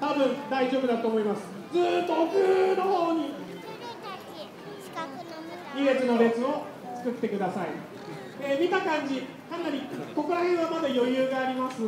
多分大丈夫だと思います。ずっと奥の方に。2列の列を作ってください、えー見た感じかなりここら辺はまだ余裕があります。